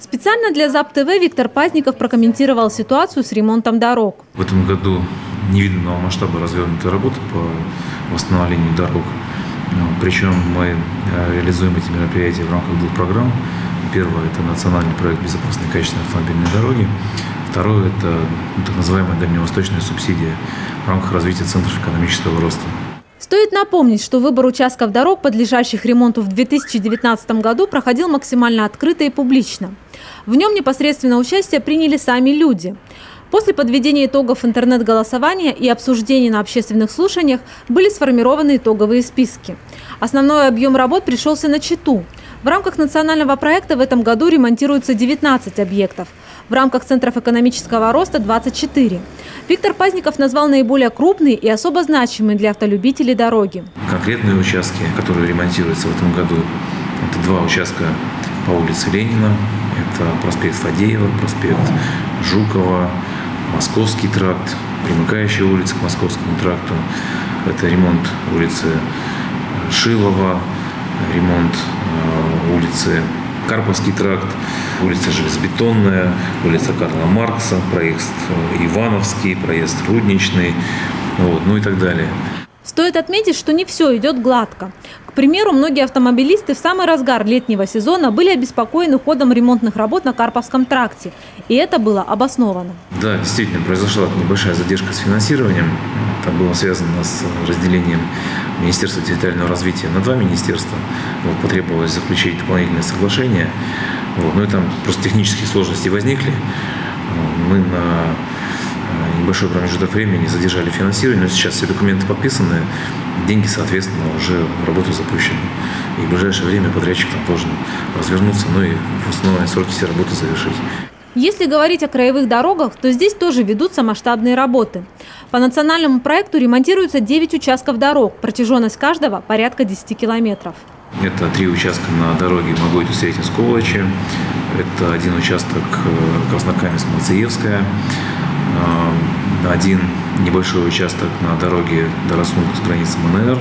Специально для ЗАП-ТВ Виктор Пазников прокомментировал ситуацию с ремонтом дорог. В этом году невиданного масштаба развернуты работы по восстановлению дорог. Ну, Причем мы э, реализуем эти мероприятия в рамках двух программ. Первое – это национальный проект безопасной и качественной автомобильной дороги. Второе – это так называемая дальневосточная субсидия в рамках развития центров экономического роста. Стоит напомнить, что выбор участков дорог, подлежащих ремонту в 2019 году, проходил максимально открыто и публично. В нем непосредственно участие приняли сами люди. После подведения итогов интернет-голосования и обсуждений на общественных слушаниях были сформированы итоговые списки. Основной объем работ пришелся на Читу. В рамках национального проекта в этом году ремонтируется 19 объектов. В рамках Центров экономического роста 24. Виктор Пазников назвал наиболее крупные и особо значимые для автолюбителей дороги. Конкретные участки, которые ремонтируются в этом году, это два участка по улице Ленина, это проспект Фадеева, проспект Жукова, Московский тракт, примыкающая улица к Московскому тракту. Это ремонт улицы Шилова, ремонт э, улицы Карповский тракт, улица Железобетонная, улица Карла Маркса, проезд э, Ивановский, проезд Рудничный, вот, ну и так далее. Стоит отметить, что не все идет гладко. К примеру, многие автомобилисты в самый разгар летнего сезона были обеспокоены ходом ремонтных работ на Карповском тракте. И это было обосновано. Да, действительно, произошла небольшая задержка с финансированием. Это было связано с разделением Министерства территориального развития на два министерства. Вот, потребовалось заключить дополнительное соглашение. Вот, но там просто технические сложности возникли. Мы на небольшой промежуток времени задержали финансирование, но сейчас все документы подписаны, деньги, соответственно, уже работу запущены. И в ближайшее время подрядчик там должен развернуться, ну и в установленные сроки все работы завершить. Если говорить о краевых дорогах, то здесь тоже ведутся масштабные работы. По национальному проекту ремонтируются 9 участков дорог, протяженность каждого порядка 10 километров. Это три участка на дороге Могойто-Сретенск-Колычи, это один участок э, Краснокаменск-Мациевская, э, один небольшой участок на дороге Дороснук с границы МНР,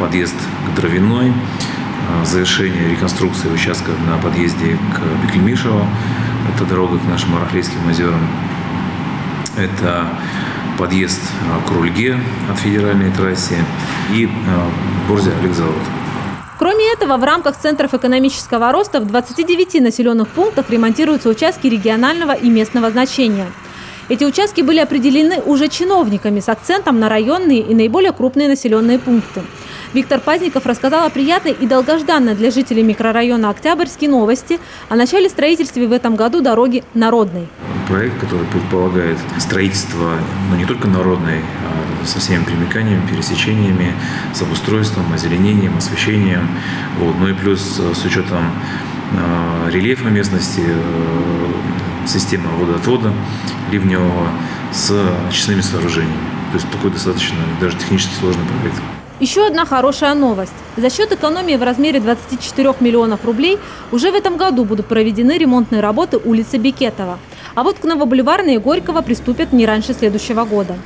подъезд к Дровяной, э, завершение реконструкции участка на подъезде к Беклемишево, это дорога к нашим Арахлейским озерам, это подъезд к Рульге от федеральной трассе. И Борзе Олегзавод. Кроме этого, в рамках Центров экономического роста в 29 населенных пунктах ремонтируются участки регионального и местного значения. Эти участки были определены уже чиновниками с акцентом на районные и наиболее крупные населенные пункты. Виктор Пазников рассказал о приятной и долгожданной для жителей микрорайона Октябрьский новости о начале строительства в этом году дороги Народной. Проект, который предполагает строительство ну, не только народной, а со всеми примыканиями, пересечениями, с обустройством, озеленением, освещением, вот, ну и плюс с учетом э, рельефа местности, э, системы водоотвода ливневого с очистными сооружениями. То есть такой достаточно даже технически сложный проект. Еще одна хорошая новость. За счет экономии в размере 24 миллионов рублей уже в этом году будут проведены ремонтные работы улицы Бекетова. А вот к Новобульварной и Горького приступят не раньше следующего года.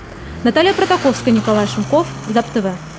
Наталья Протаковская, Николай Шумков, ЗАП-ТВ.